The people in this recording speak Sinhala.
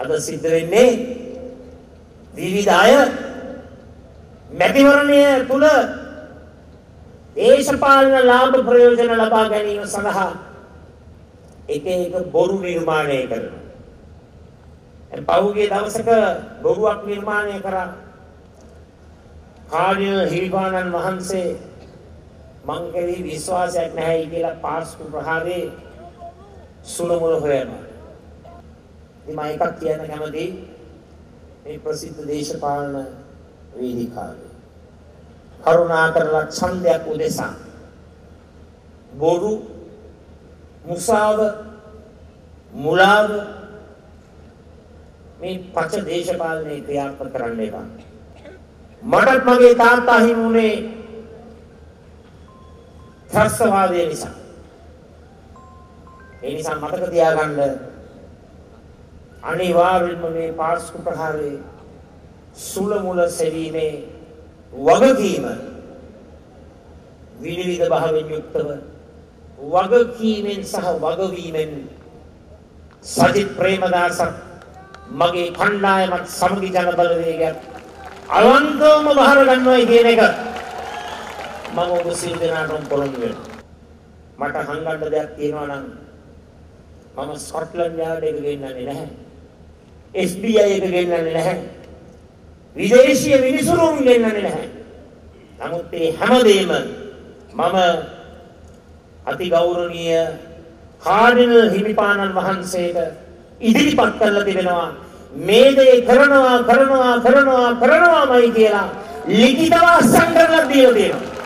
අද සිද්ධ වෙන්නේ විවිධ අය මැතිවරණය තුල දේශපාලන ලාභ ප්‍රයෝජන ලබා ගැනීම සඳහා එක එක බොරු නිර්මාණය කරනවා. පහුගිය දවසක බොරුවක් නිර්මාණය කරා කාර්ය හිරිපාණන් වහන්සේ මං කෙරෙහි විශ්වාසයක් නැහැයි කියලා පාස්කු ප්‍රහාරේ සුළමුල හොයනවා. ඉතින් මම එකක් කියන්න කැමතියි මේ ප්‍රසිද්ධ දේශපාලන වේදිකාවේ. කරුණාකරලා ඡන්දයක් උදෙසා බොරු මුසාව මුලාව මේ පච දේශපාලනයේ ක්‍රියාත්මක කරන්න එපා. මටත් මගේ තාත්තා හිමුනේ ත්‍රස්තවාදය නිසා. ඒ නිසා මතක තියාගන්න අනිවාර්යෙන්ම මේ පාස්කු ප්‍රහාරයේ සුල මුල සෙවීමේ වගකීම විවිධ භාවයෙන් යුක්තව වගකීමෙන් සහ වගවීමෙන් සජිත් ප්‍රේමදාසත් මගේ කණ්ඩායමත් සමගි ජන බලවේගයක් අවන්තවම බහර ගන්නවයි කියන එක මම ඔබ සිල් දෙනාටම පොරොන්දු වෙනවා. මට හංගන්න දෙයක් තියෙනවා නම් මම ස්කොට්ලන්ඩ් යාර්ඩ් එක ගෙන්නන්නේ නැහැ. FBI එක ගෙන්නන්නේ නැහැ. විදේශීය විනිසුරුන් ගෙන්නන්නේ නැහැ. නමුත් මේ හැමදේම මම අති ගෞරවනීය කාඩිනල් හිමිපාණන් වහන්සේට ඉදිරිපත් කරලා තිබෙනවා මේ දේ කරනවා කරනවා කරනවා කරනවාමයි කියලා ලිඛිතව අත්සන් කරලා දීලා තියෙනවා